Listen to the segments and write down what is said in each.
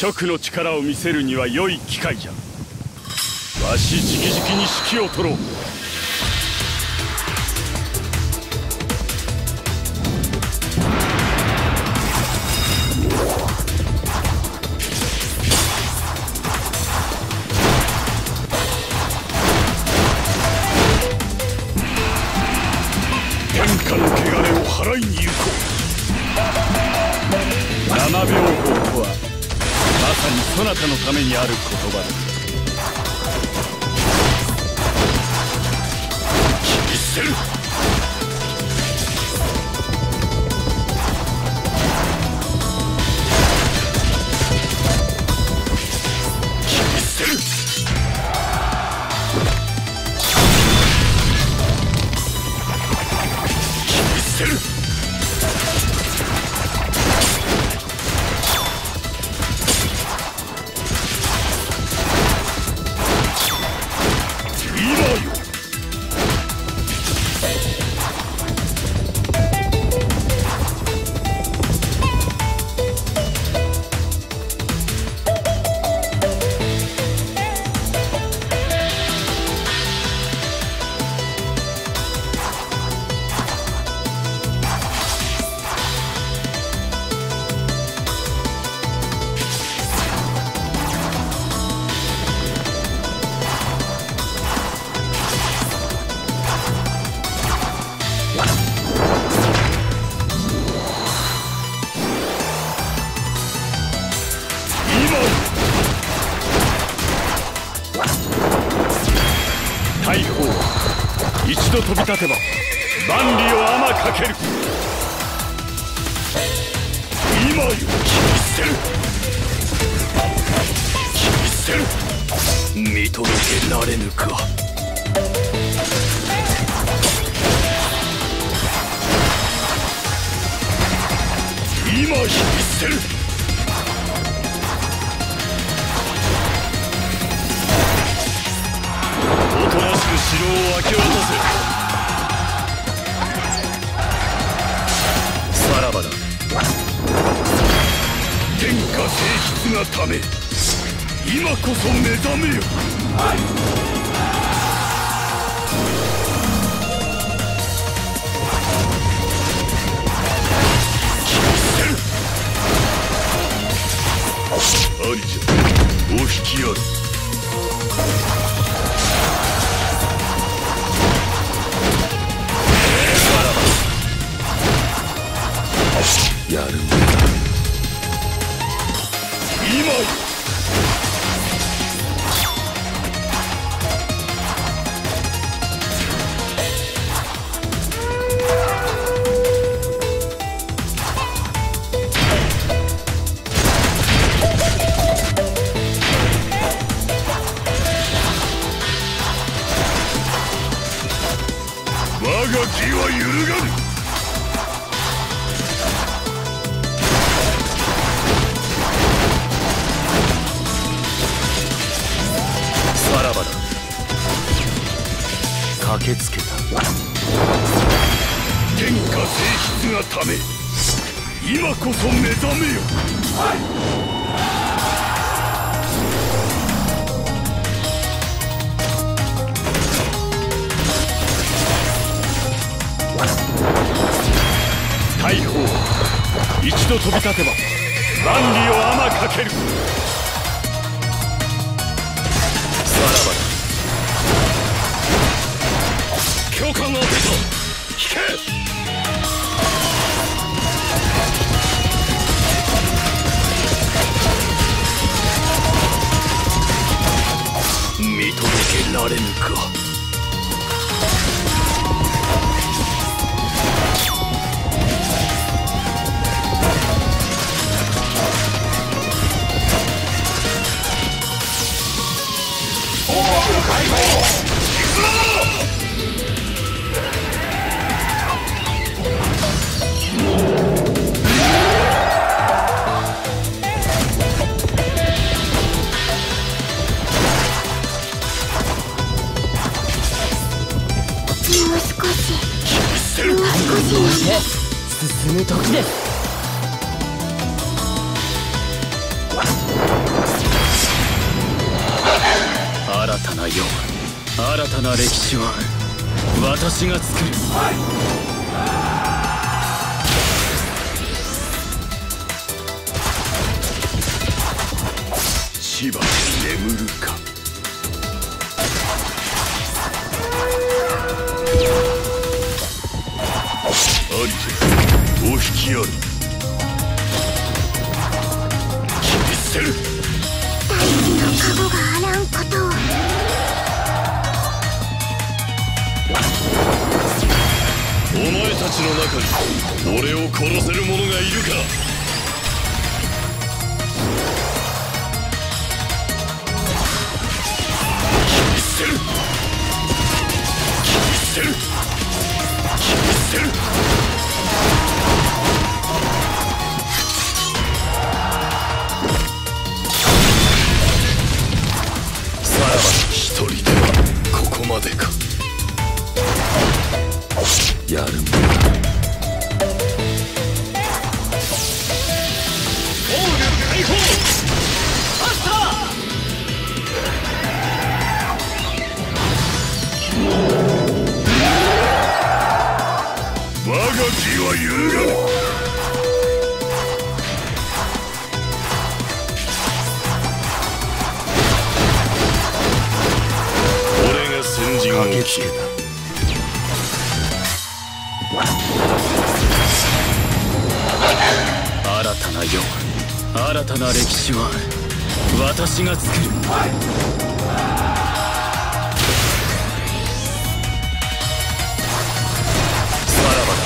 職の力を見せるには良い機会じゃ。わし直々に指揮を取ろう。天下の汚れを払いに行こう。七秒さにそなたのためにある言葉だ切り捨てる。切り捨てる。切り捨てる一度飛び立てば万里を天かける。今よ切り捨てる。切り捨てる。見届けられぬか。今切り捨てる城を明け渡がため今こそ目覚めよ。切り捨てるありじゃ。お引きあるやる。んだ今けつけた。天下静筆がため今こそ目覚めよ。大砲一度飛び立てば万里を天かける。教官が出た引け見届けられぬかもむ時です新たな世新たな歴史は私が作る、はいしば眠るか。ありじゃ。お引きある切り捨てる大カゴがあらんことを。お前たちの中に俺を殺せる者がいるかまでか。やるんだオール解放マスター我が義は揺るがぬが先陣を切る新たな世新たな歴史は私が作る。さらばだ。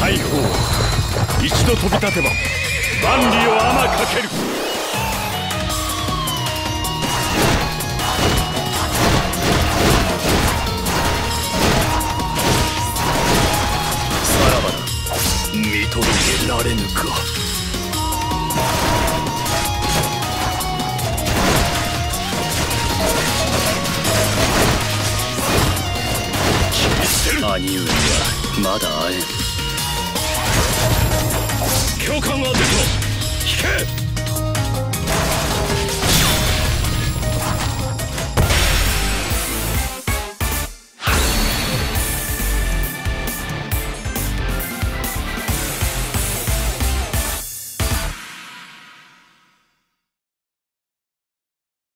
大砲。一度飛び立てば万里を天かける。兄上にはまだ会えん。教官は出た引け！